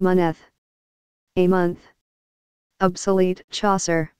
moneth. A month. Obsolete Chaucer.